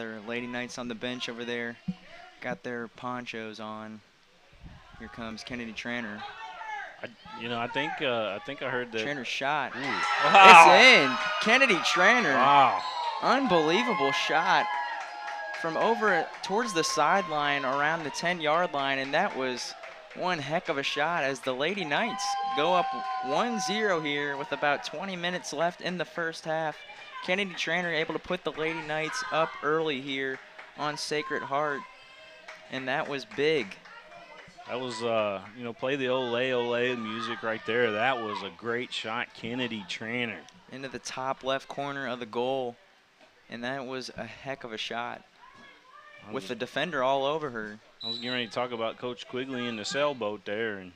Their Lady Knights on the bench over there got their ponchos on. Here comes Kennedy Tranter. I, you know, I think uh, I think I heard that. Tranter shot. Ooh. It's in. Kennedy Tranter. Wow. Unbelievable shot from over towards the sideline around the 10 yard line, and that was one heck of a shot as the Lady Knights go up 1 0 here with about 20 minutes left in the first half. Kennedy Tranter able to put the Lady Knights up early here on Sacred Heart, and that was big. That was, uh, you know, play the ole ole music right there. That was a great shot, Kennedy Tranter. Into the top left corner of the goal, and that was a heck of a shot with the defender all over her. I was getting ready to talk about Coach Quigley in the sailboat there, and